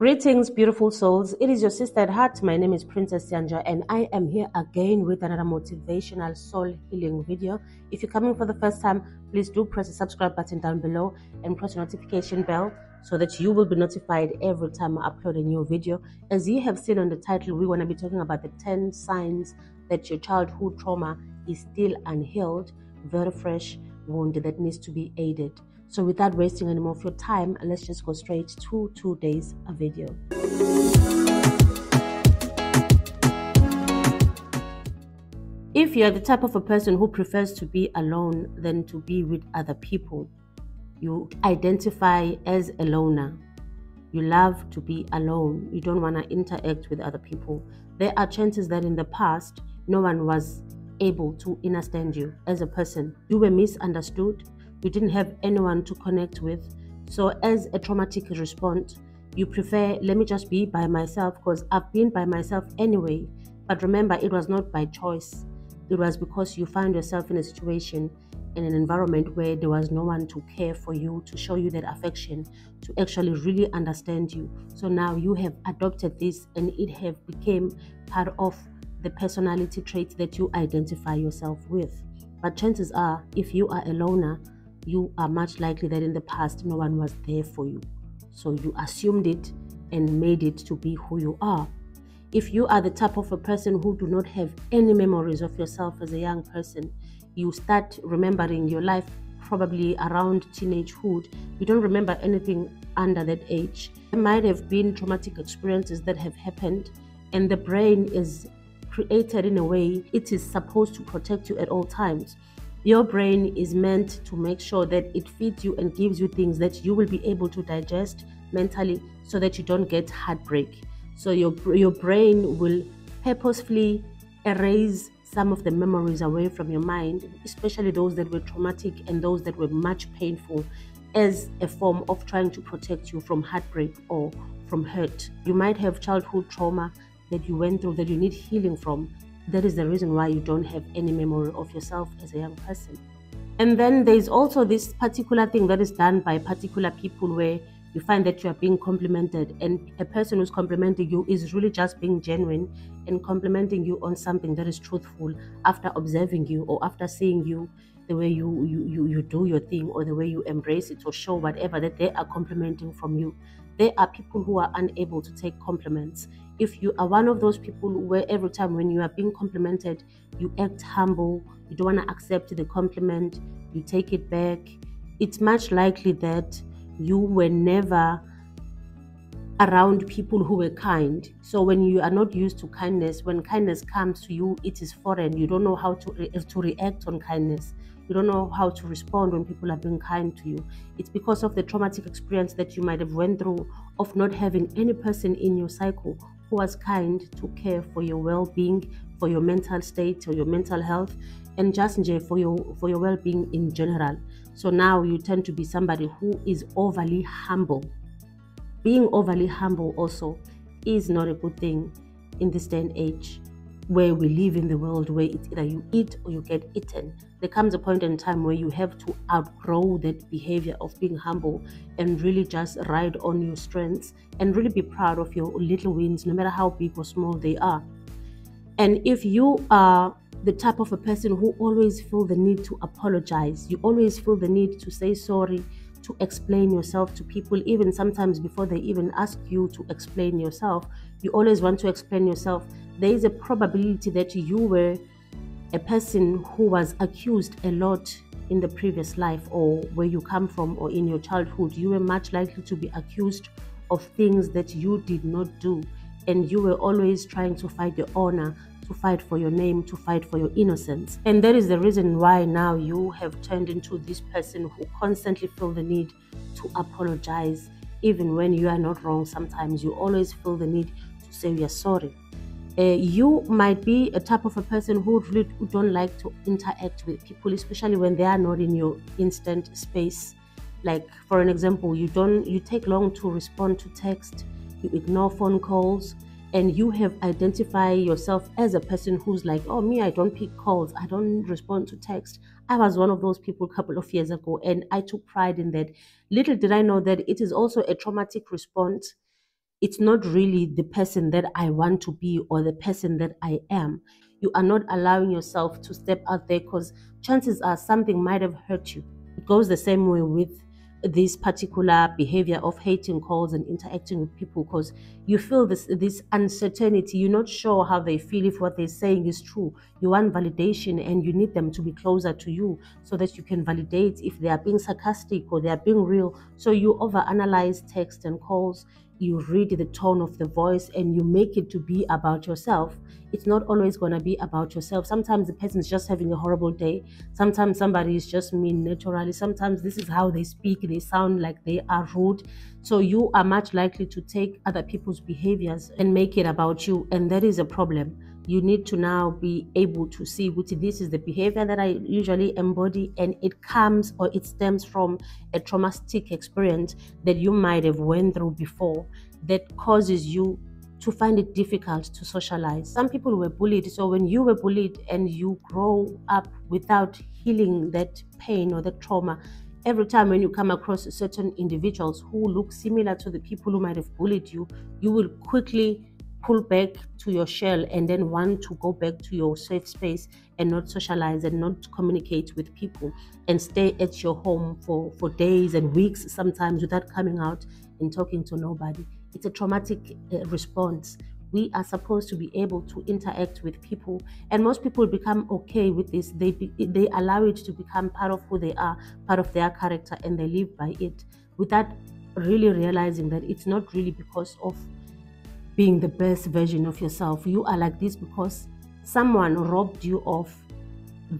Greetings, beautiful souls. It is your sister at heart. My name is Princess Yanja, and I am here again with another motivational soul healing video. If you're coming for the first time, please do press the subscribe button down below and press the notification bell so that you will be notified every time I upload a new video. As you have seen on the title, we want to be talking about the 10 signs that your childhood trauma is still unhealed, very fresh wound that needs to be aided. So without wasting any more of your time, let's just go straight to today's video. If you're the type of a person who prefers to be alone than to be with other people, you identify as a loner. You love to be alone. You don't want to interact with other people. There are chances that in the past, no one was able to understand you as a person. You were misunderstood you didn't have anyone to connect with. So, as a traumatic response, you prefer, let me just be by myself because I've been by myself anyway. But remember, it was not by choice, it was because you found yourself in a situation in an environment where there was no one to care for you, to show you that affection, to actually really understand you. So now you have adopted this and it have become part of the personality traits that you identify yourself with. But chances are, if you are a loner, you are much likely that in the past no one was there for you. So you assumed it and made it to be who you are. If you are the type of a person who do not have any memories of yourself as a young person, you start remembering your life probably around teenagehood. You don't remember anything under that age. There might have been traumatic experiences that have happened, and the brain is created in a way it is supposed to protect you at all times. Your brain is meant to make sure that it feeds you and gives you things that you will be able to digest mentally so that you don't get heartbreak. So your your brain will purposefully erase some of the memories away from your mind, especially those that were traumatic and those that were much painful as a form of trying to protect you from heartbreak or from hurt. You might have childhood trauma that you went through that you need healing from that is the reason why you don't have any memory of yourself as a young person. And then there's also this particular thing that is done by particular people where you find that you are being complimented and a person who's complimenting you is really just being genuine and complimenting you on something that is truthful after observing you or after seeing you the way you, you, you, you do your thing or the way you embrace it or show whatever that they are complimenting from you. There are people who are unable to take compliments if you are one of those people where every time when you are being complimented, you act humble, you don't want to accept the compliment, you take it back, it's much likely that you were never around people who were kind. So when you are not used to kindness, when kindness comes to you, it is foreign. You don't know how to re- to react on kindness. You don't know how to respond when people are being kind to you. It's because of the traumatic experience that you might have went through of not having any person in your cycle who was kind to care for your well-being, for your mental state or your mental health, and just for your for your well-being in general. So now you tend to be somebody who is overly humble. Being overly humble also is not a good thing in this day and age where we live in the world where it's either you eat or you get eaten. There comes a point in time where you have to outgrow that behavior of being humble and really just ride on your strengths and really be proud of your little wins, no matter how big or small they are. And if you are the type of a person who always feel the need to apologize, you always feel the need to say sorry, to explain yourself to people, even sometimes before they even ask you to explain yourself, you always want to explain yourself there is a probability that you were a person who was accused a lot in the previous life or where you come from or in your childhood. You were much likely to be accused of things that you did not do. And you were always trying to fight your honor, to fight for your name, to fight for your innocence. And that is the reason why now you have turned into this person who constantly feel the need to apologize. Even when you are not wrong, sometimes you always feel the need to say you're sorry uh, you might be a type of a person who really don't like to interact with people especially when they are not in your instant space like for an example you don't you take long to respond to text you ignore phone calls and you have identified yourself as a person who's like oh me i don't pick calls i don't respond to text i was one of those people a couple of years ago and i took pride in that little did i know that it is also a traumatic response it's not really the person that I want to be or the person that I am. You are not allowing yourself to step out there because chances are something might have hurt you. It goes the same way with this particular behavior of hating calls and interacting with people because you feel this this uncertainty. You're not sure how they feel if what they're saying is true. You want validation and you need them to be closer to you so that you can validate if they are being sarcastic or they are being real. So you overanalyze text and calls you read the tone of the voice and you make it to be about yourself it's not always going to be about yourself. Sometimes the person's just having a horrible day. Sometimes somebody is just mean naturally. Sometimes this is how they speak. They sound like they are rude. So you are much likely to take other people's behaviors and make it about you and that is a problem you need to now be able to see which this is the behavior that I usually embody and it comes or it stems from a traumatic experience that you might have went through before that causes you to find it difficult to socialize. Some people were bullied, so when you were bullied and you grow up without healing that pain or that trauma, every time when you come across certain individuals who look similar to the people who might have bullied you, you will quickly pull back to your shell and then want to go back to your safe space and not socialize and not communicate with people and stay at your home for, for days and weeks sometimes without coming out and talking to nobody. It's a traumatic uh, response. We are supposed to be able to interact with people, and most people become okay with this. They be, they allow it to become part of who they are, part of their character, and they live by it without really realizing that it's not really because of being the best version of yourself. You are like this because someone robbed you of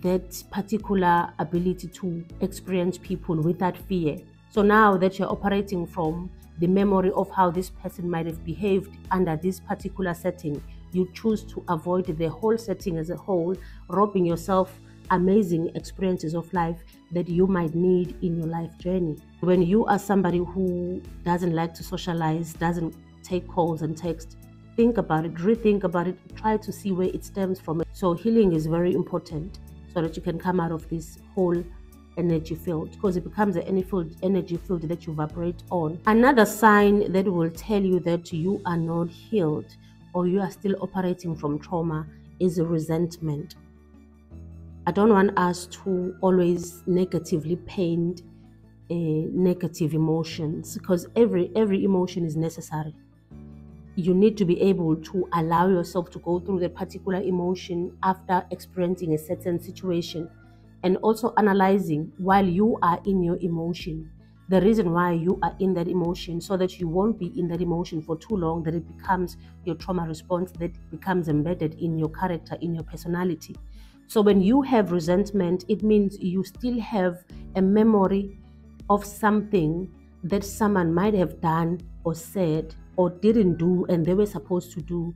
that particular ability to experience people without fear. So now that you're operating from the memory of how this person might have behaved under this particular setting, you choose to avoid the whole setting as a whole, robbing yourself amazing experiences of life that you might need in your life journey. When you are somebody who doesn't like to socialize, doesn't take calls and text. Think about it, rethink about it, try to see where it stems from. So, healing is very important so that you can come out of this whole energy field because it becomes an energy field that you vibrate on. Another sign that will tell you that you are not healed or you are still operating from trauma is resentment. I don't want us to always negatively paint uh, negative emotions because every every emotion is necessary you need to be able to allow yourself to go through the particular emotion after experiencing a certain situation. And also analyzing while you are in your emotion the reason why you are in that emotion so that you won't be in that emotion for too long that it becomes your trauma response that becomes embedded in your character in your personality. So when you have resentment it means you still have a memory of something that someone might have done or said or didn't do and they were supposed to do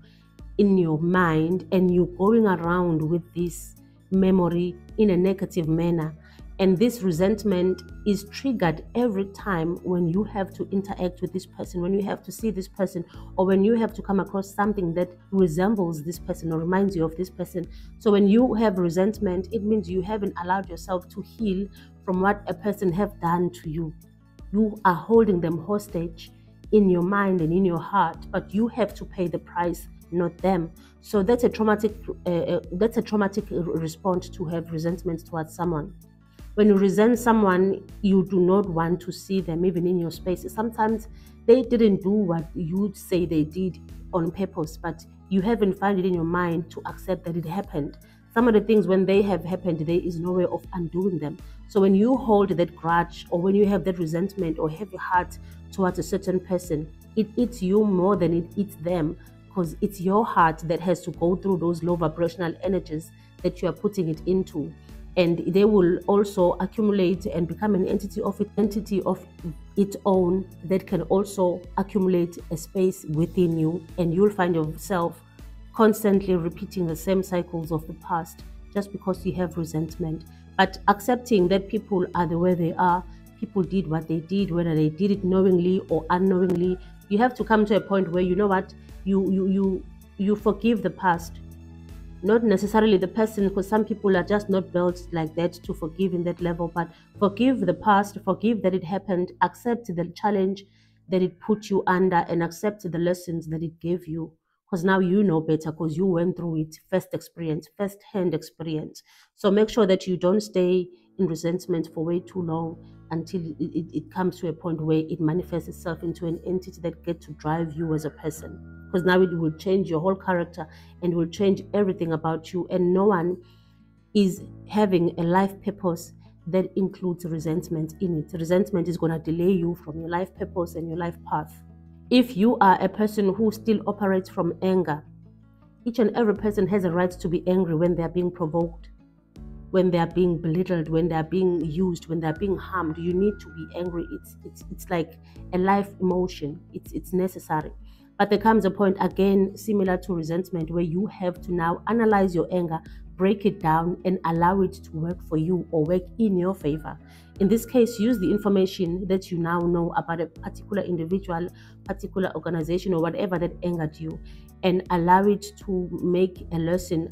in your mind and you're going around with this memory in a negative manner and this resentment is triggered every time when you have to interact with this person, when you have to see this person, or when you have to come across something that resembles this person or reminds you of this person. So when you have resentment, it means you haven't allowed yourself to heal from what a person have done to you. You are holding them hostage in your mind and in your heart, but you have to pay the price, not them. So that's a traumatic uh, uh, that's a traumatic response to have resentment towards someone. When you resent someone, you do not want to see them even in your space. Sometimes they didn't do what you say they did on purpose, but you haven't found it in your mind to accept that it happened. Some of the things, when they have happened, there is no way of undoing them. So when you hold that grudge or when you have that resentment or heavy heart towards a certain person, it eats you more than it eats them because it's your heart that has to go through those low vibrational energies that you are putting it into. And they will also accumulate and become an entity of it, entity of its own that can also accumulate a space within you. And you'll find yourself constantly repeating the same cycles of the past just because you have resentment. But accepting that people are the way they are people did what they did, whether they did it knowingly or unknowingly. You have to come to a point where you know what you you you you forgive the past, not necessarily the person, because some people are just not built like that to forgive in that level. But forgive the past, forgive that it happened, accept the challenge, that it put you under and accept the lessons that it gave you because now you know better because you went through it first experience first hand experience so make sure that you don't stay in resentment for way too long until it, it, it comes to a point where it manifests itself into an entity that gets to drive you as a person. Because now it will change your whole character and will change everything about you and no one is having a life purpose that includes resentment in it. Resentment is going to delay you from your life purpose and your life path. If you are a person who still operates from anger, each and every person has a right to be angry when they are being provoked, when they are being belittled, when they are being used, when they are being harmed. You need to be angry. It's it's it's like a life emotion. It's it's necessary. But there comes a point again similar to resentment where you have to now analyze your anger, break it down, and allow it to work for you or work in your favor. In this case, use the information that you now know about a particular individual, particular organization, or whatever that angered you, and allow it to make a lesson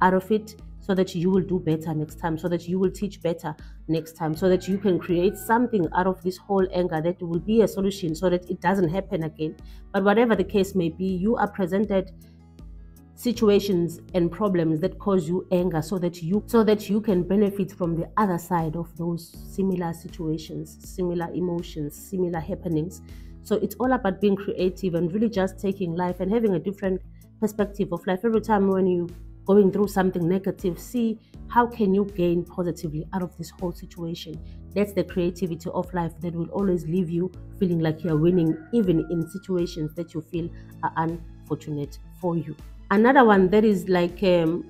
out of it so that you will do better next time, so that you will teach better next time, so that you can create something out of this whole anger that will be a solution so that it doesn't happen again. But whatever the case may be, you are presented situations and problems that cause you anger so that you so that you can benefit from the other side of those similar situations similar emotions similar happenings so it's all about being creative and really just taking life and having a different perspective of life every time when you going through something negative see how can you gain positively out of this whole situation. That's the creativity of life that will always leave you feeling like you're winning even in situations that you feel are unfortunate for you. Another one that is like um,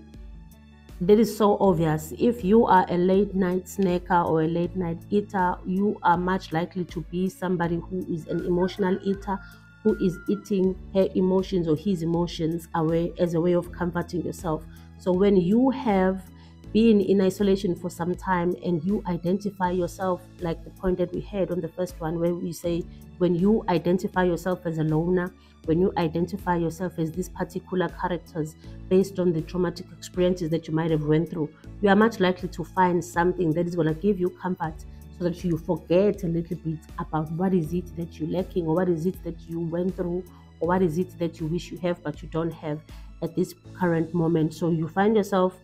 that is so obvious if you are a late night snacker or a late night eater you are much likely to be somebody who is an emotional eater who is eating her emotions or his emotions away as a way of comforting yourself. So when you have been in isolation for some time and you identify yourself like the point that we had on the first one where we say when you identify yourself as a loner when you identify yourself as these particular characters based on the traumatic experiences that you might have went through you are much likely to find something that is going to give you comfort that you forget a little bit about what is it that you're lacking or what is it that you went through or what is it that you wish you have but you don't have at this current moment. So you find yourself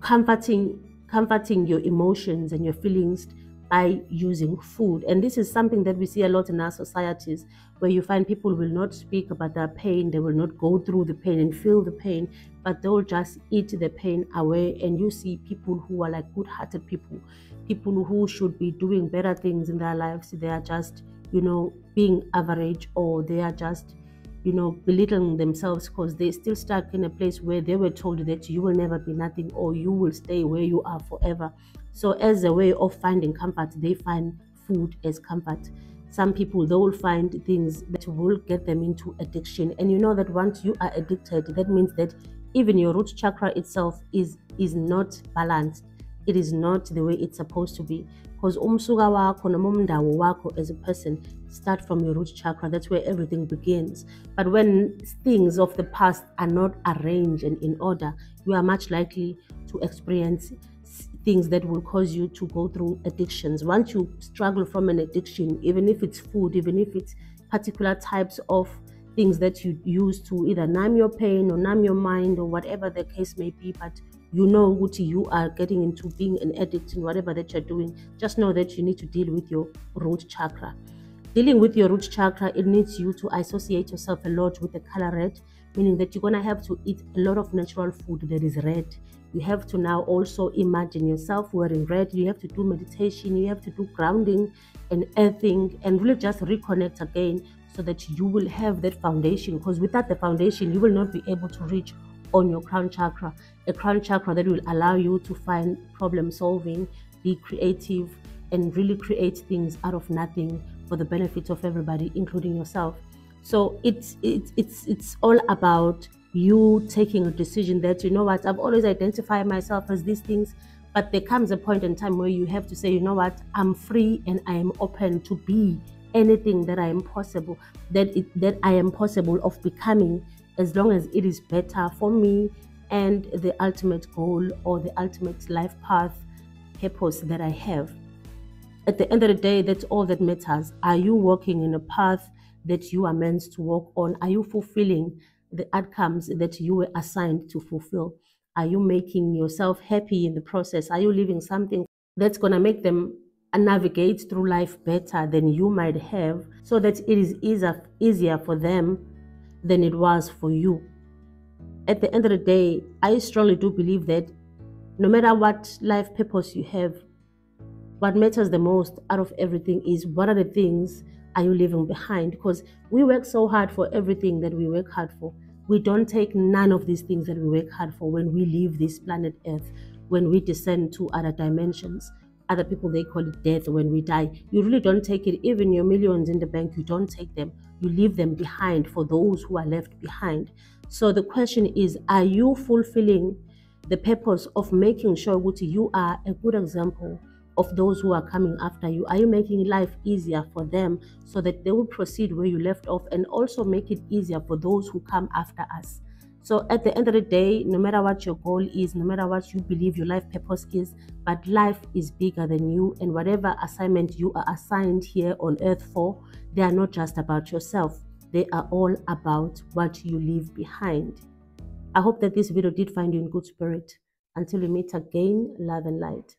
comforting comforting your emotions and your feelings by using food. And this is something that we see a lot in our societies where you find people will not speak about their pain, they will not go through the pain and feel the pain, but they'll just eat the pain away. And you see people who are like good hearted people, people who should be doing better things in their lives, they are just, you know, being average or they are just you know, belittling themselves because they're still stuck in a place where they were told that you will never be nothing or you will stay where you are forever. So, as a way of finding comfort, they find food as comfort. Some people they will find things that will get them into addiction, and you know that once you are addicted, that means that even your root chakra itself is is not balanced. It is not the way it's supposed to be because noma umndawo wakho as a person start from your root chakra that's where everything begins but when things of the past are not arranged and in order you are much likely to experience things that will cause you to go through addictions. Once you struggle from an addiction even if it's food even if it's particular types of things that you use to either numb your pain or numb your mind or whatever the case may be but you know what you are getting into being an addict in whatever that you're doing just know that you need to deal with your root chakra. Dealing with your root chakra it needs you to associate yourself a lot with the color red meaning that you're to have to eat a lot of natural food that is red you have to now also imagine yourself wearing red. You have to do meditation. You have to do grounding and earthing and really just reconnect again so that you will have that foundation because without the foundation you will not be able to reach on your crown chakra, a crown chakra that will allow you to find problem solving, be creative, and really create things out of nothing for the benefit of everybody, including yourself. So it's it's it's it's all about you taking a decision that you know what I've always identified myself as these things, but there comes a point in time where you have to say, you know what, I'm free and I am open to be anything that I am possible, that it, that I am possible of becoming as long as it is better for me and the ultimate goal or the ultimate life path purpose that I have. At the end of the day, that's all that matters. Are you walking in a path that you are meant to walk on? Are you fulfilling the outcomes that you were assigned to fulfill? Are you making yourself happy in the process? Are you living something that's going to make them navigate through life better than you might have so that it is easier, easier for them than it was for you? At the end of the day, I strongly do believe that no matter what life purpose you have, what matters the most out of everything is what are the things are you leaving behind? Because we work so hard for everything that we work hard for. We don't take none of these things that we work hard for when we leave this planet Earth, when we descend to other dimensions. Other people they call it death when we die. You really don't take it. Even your millions in the bank, you don't take them. You leave them behind for those who are left behind. So the question is, are you fulfilling the purpose of making sure that you are a good example of those who are coming after you? Are you making life easier for them so that they will proceed where you left off and also make it easier for those who come after us? So, at the end of the day, no matter what your goal is, no matter what you believe your life purpose is, but life is bigger than you, and whatever assignment you are assigned here on earth for, they are not just about yourself, they are all about what you leave behind. I hope that this video did find you in good spirit. Until we meet again, love and light.